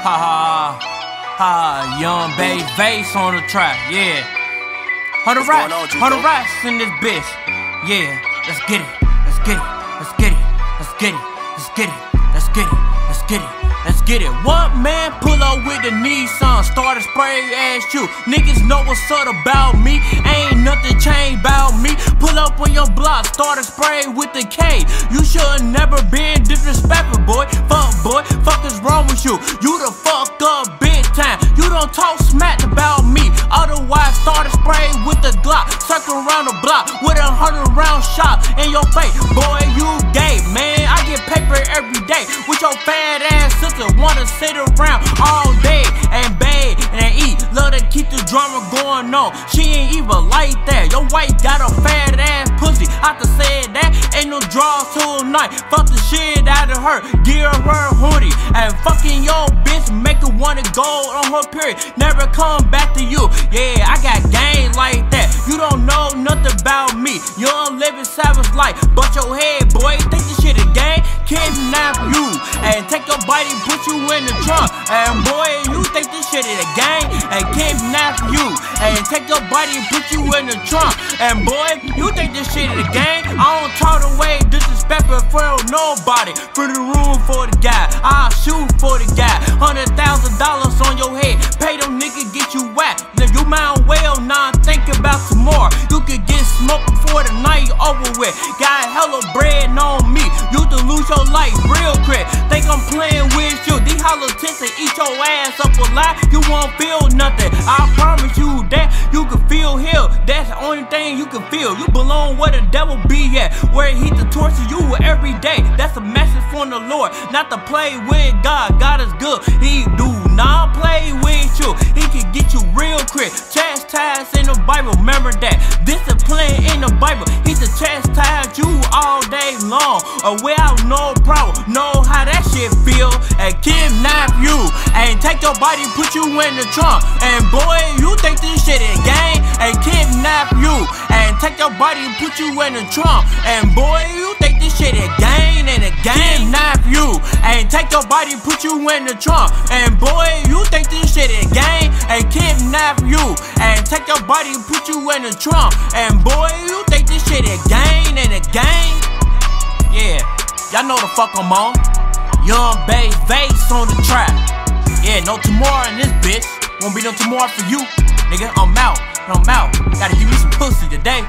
Ha ha ha, young Base Vase on the track, yeah. Hundred racks, hundred racks in this bitch, yeah. Let's get it, let's get it, let's get it, let's get it, let's get it, let's get it, let's get it. Let's get it. What man pull up with the Nissan, start a spray ass you. Niggas know what's up about me. Ain't nothing changed about me. Pull up on your block, start a spray with the K. You should never been disrespectful, Oh, going on. She ain't even like that. Your wife got a fat ass pussy. I can say that. Ain't no draws tonight. Fuck the shit out of her. Give her hoodie. And fucking your bitch make her wanna go on her period. Never come back to you. Yeah, I got game like that. You don't know nothing about me. You don't live in savage life. But your head, boy, and take your body, put you in the trunk. And boy, you think this shit is a game. And kidnap you and take your body, put you in the trunk. And boy, you think this shit is a game. I don't talk the way disrespectful for nobody. For the room for the guy, I'll shoot for the guy. Hundred thousand dollars on your head, pay them niggas get you whacked. Now you mind well, now think about some more. You could get smoked before the night over with. Got hella bread on your life real quick. Think I'm playing with you, these politicians eat your ass up a lot. You won't feel nothing. I promise you that you can feel hell. That's the only thing you can feel. You belong where the devil be at, where he to torture you every day. That's a message from the Lord, not to play with God. God is good. He do not play with you. He can get you real quick. Chastise the Bible, remember that. Discipline in the Bible. He to chastise you all day long. Or without no problem. Know how that shit feel. And kidnap you. And take your body, put you in the trunk. And boy, you think this shit is game. And kidnap you. And take your body, put you in the trunk. And boy, you think this shit is game. And a kidnap you. And take your body, put you in the trunk. And boy, you take your body, and put you in the trunk. And boy, you think this shit is game. And a game. Yeah, y'all know the fuck I'm on. Young Base, Vase on the track. Yeah, no tomorrow in this bitch. Won't be no tomorrow for you. Nigga, I'm out. I'm out. Gotta give me some pussy today.